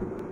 So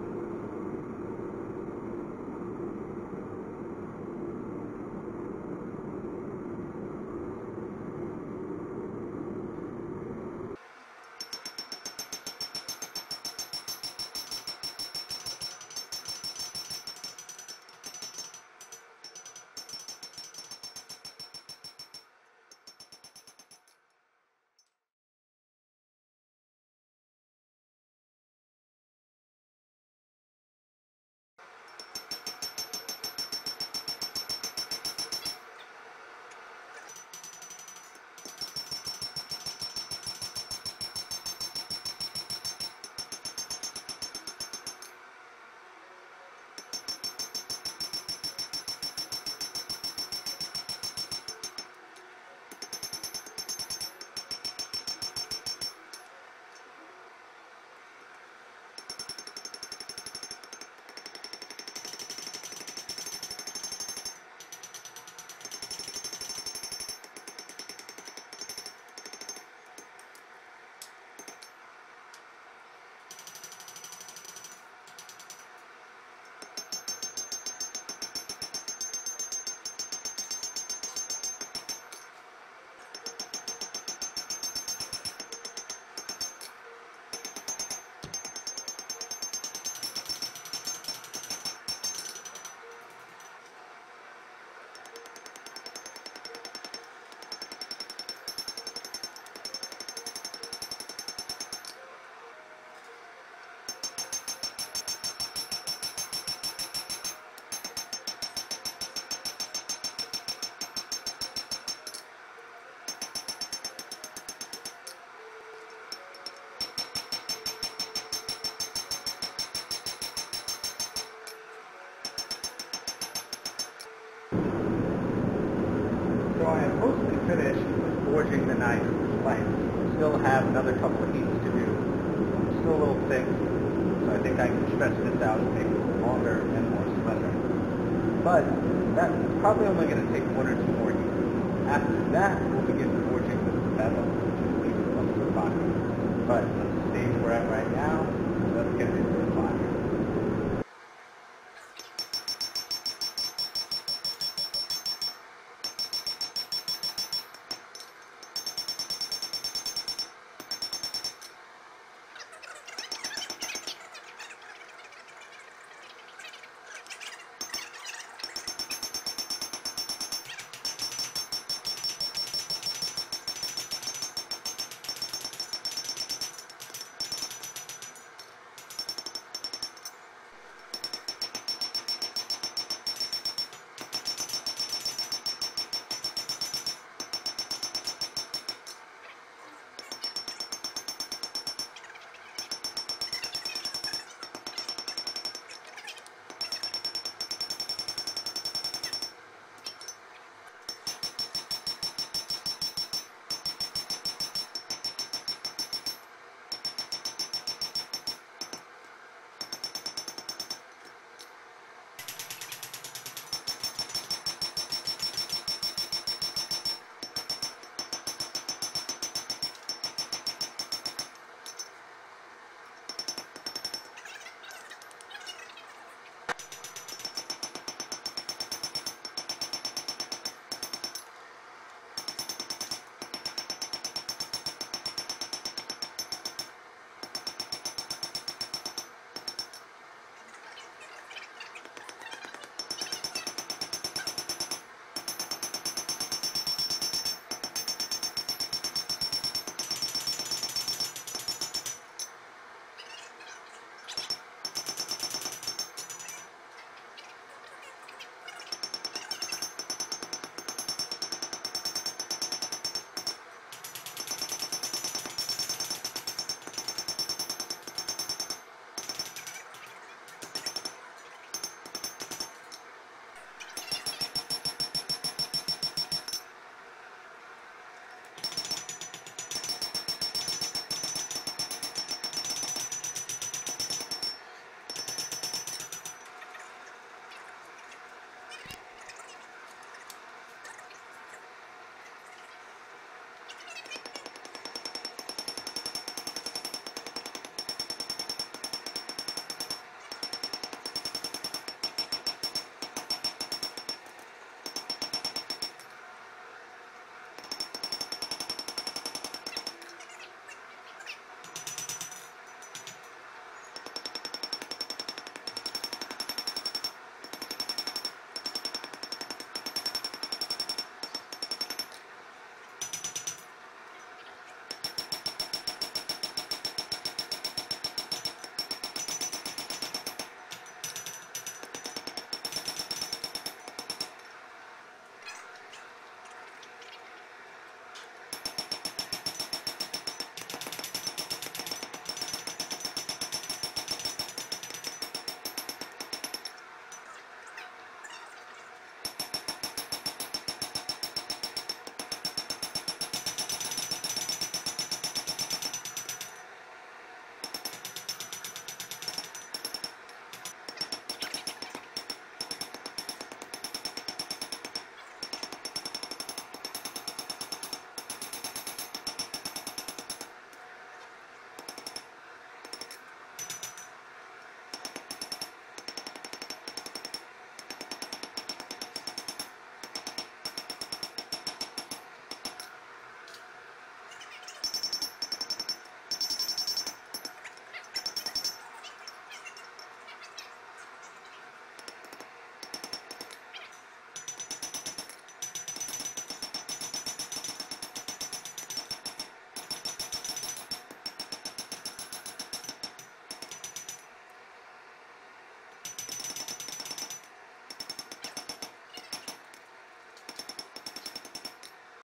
I am mostly finished forging the knife blank. Still have another couple of heats to do. Still a little thick, so I think I can stretch this out and make it longer and more slender. But that's probably only going to take one or two more heats. After that, we'll begin forging the metal, which is the body. But